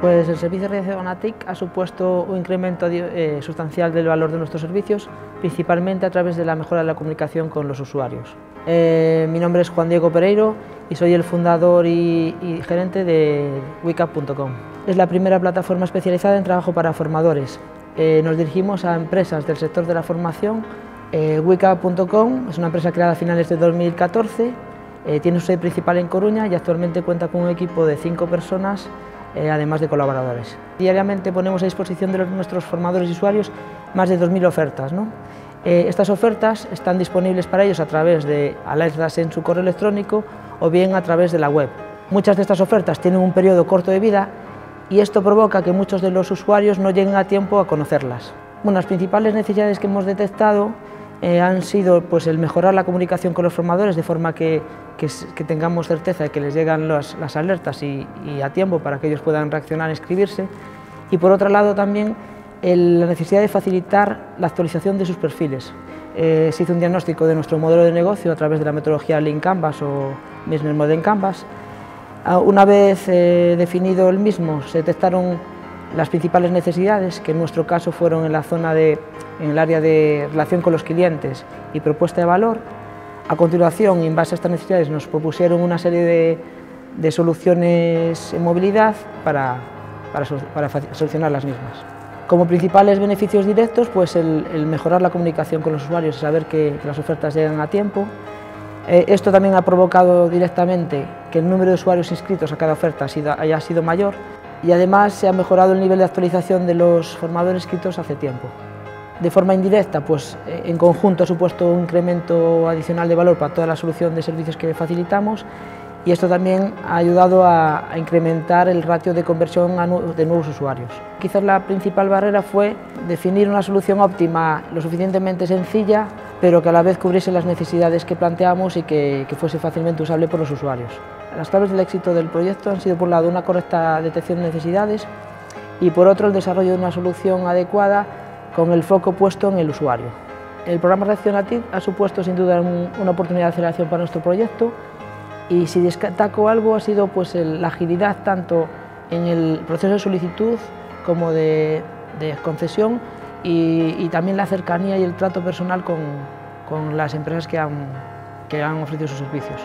Pues el servicio de realización ATIC ha supuesto un incremento eh, sustancial del valor de nuestros servicios, principalmente a través de la mejora de la comunicación con los usuarios. Eh, mi nombre es Juan Diego Pereiro y soy el fundador y, gerente de Wicap.com. Es la primera plataforma especializada en trabajo para formadores. Eh, nos dirigimos a empresas del sector de la formación. Wicap.com es una empresa creada a finales de 2014, tiene su sede principal en Coruña y actualmente cuenta con un equipo de cinco personas eh, además de colaboradores. Diariamente ponemos a disposición de nuestros formadores y usuarios más de 2.000 ofertas. Eh, estas ofertas están disponibles para ellos a través de alertas en su correo electrónico o bien a través de la web. Muchas de estas ofertas tienen un periodo corto de vida y esto provoca que muchos de los usuarios no lleguen a tiempo a conocerlas. las principales necesidades que hemos detectado eh, han sido pues, el mejorar la comunicación con los formadores de forma que, tengamos certeza de que les llegan las alertas y, a tiempo para que ellos puedan reaccionar inscribirse. Y por otro lado también la necesidad de facilitar la actualización de sus perfiles. Eh, se hizo un diagnóstico de nuestro modelo de negocio a través de la metodología Lean Canvas o Business Model Canvas. Ah, una vez eh, definido el mismo, se detectaron las principales necesidades, que en nuestro caso fueron en la zona de, en el área de relación con los clientes y propuesta de valor. A continuación, en base a estas necesidades, nos propusieron una serie de, de soluciones en movilidad para, para, solucionar las mismas. Como principales beneficios directos, pues el, mejorar la comunicación con los usuarios, saber que, las ofertas llegan a tiempo. Eh, esto también ha provocado directamente que el número de usuarios inscritos a cada oferta haya sido mayor y además se ha mejorado el nivel de actualización de los formadores inscritos hace tiempo. De forma indirecta, pues eh, en conjunto ha supuesto un incremento adicional de valor para toda la solución de servicios que facilitamos y esto también ha ayudado a, incrementar el ratio de conversión de nuevos usuarios. Quizás la principal barrera fue definir una solución óptima lo suficientemente sencilla, pero que a la vez cubriese las necesidades que planteamos y que fuese fácilmente usable por los usuarios. Las claves del éxito del proyecto han sido por un lado una correcta detección de necesidades y por otro el desarrollo de una solución adecuada con el foco puesto en el usuario. El programa Reaccionative ha supuesto sin duda una oportunidad de aceleración para nuestro proyecto y si destaco algo ha sido pues, la agilidad tanto en el proceso de solicitud como de, concesión y, también la cercanía y el trato personal con, las empresas que han ofrecido sus servicios.